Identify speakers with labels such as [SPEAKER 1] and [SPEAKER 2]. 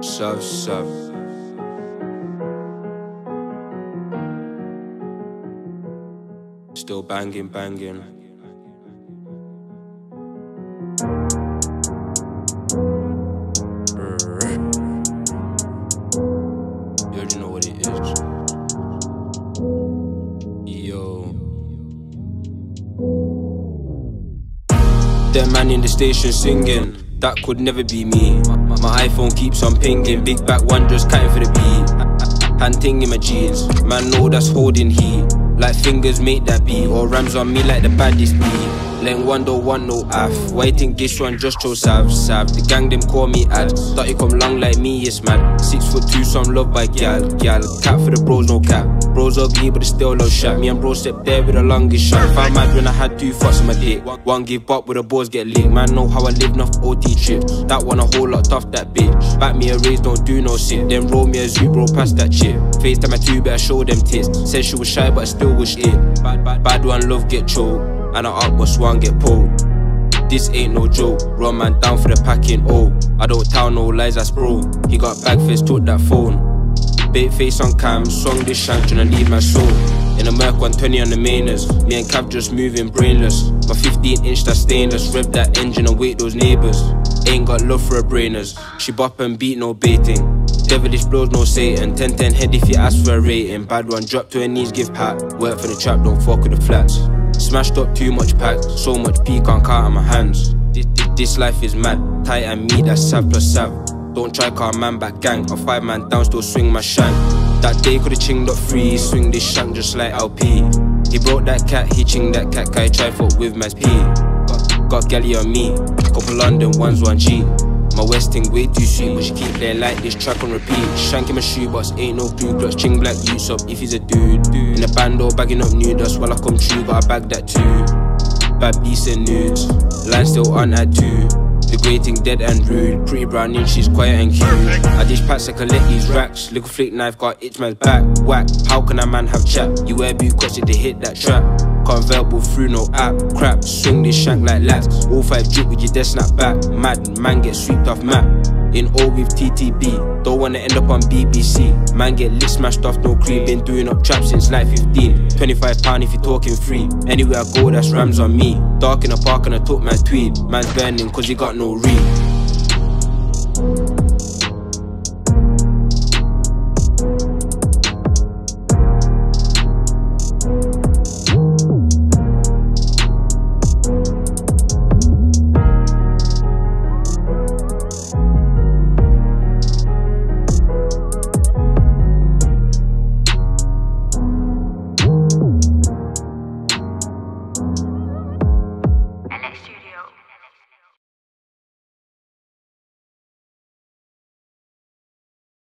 [SPEAKER 1] Sub, sub. Still banging, banging. You already know what it is. Yo. That man in the station singing, that could never be me. My iPhone keeps on pinging, big back one just kiting for the beat. Hand ting in my jeans, man know that's holding heat. Like fingers make that beat, or rams on me like the baddest beat. Letting one don't want no you think this one just chose sav sav? The gang them call me ad. Thought you come long like me, yes man. Six foot two, some love by gal, gal. Cap for the bros, no cap. Bros ugly, but it's still no shot. Me and bro step there with the longest shot. Found mad when I had two fucks on my dick. One give up with the boys get lit. Man know how I live enough OT trips. That one a whole lot tough, that bitch. Back me a raise, don't do no shit. Then roll me a zoo, bro, past that chip. FaceTime I two, better show them tits. Said she was shy, but I still was it. Bad, bad, bad one, love get choked. And I up, but one get pulled. This ain't no joke. Run man down for the packing. Oh, I don't tell no lies, that's bro. He got bag face, took that phone. Bait face on cam, swung this shank, tryna leave my soul. In a Merc 120 on the mainers. Me and Cav just moving brainless. My 15 inch that's stainless. Rev that engine and wake those neighbors. Ain't got love for her brainers. She bop and beat, no baiting. Devilish blows, no Satan. 10 10 head if you ask for a rating. Bad one, drop to her knees, give pat. Work for the trap, don't fuck with the flats. Smashed up too much pack, so much pee can't count on my hands. This, life is mad, tight and meat, that's sav plus sav. Don't try car man back gang, a five man down, still swing my shank. That day could've chinged up free, swing this shank just like LP. He broke that cat, he chinged that cat, guy try fuck with my P. Got, got galley on me, couple London, one's one G. My Westing way too sweet, but she keep playing like this track on repeat. Shank in my shoebox, ain't no blue clutch, ching black use up if he's a dude. In the bando, bagging up new dust while I come true, but I bag that too. Bad beats and nudes, line still on at two. The grating dead and rude, pretty brown in, she's quiet and cute. I dish packs, I collect these racks. Little flick knife got itch man's back. Whack, how can a man have chat? You wear boot cuts to hit that trap. Verbal through no app. Crap, swing this shank like lats. All five drip with your dead snap back. Mad, man get swept off map. In all with TTB, don't wanna end up on BBC. Man get lit smashed off, no creep. Been doing up traps since like 15. 25 pound if you talking free. Anywhere I go, that's rams on me. Dark in the park and I took my tweed. Man's burning cause he got no read.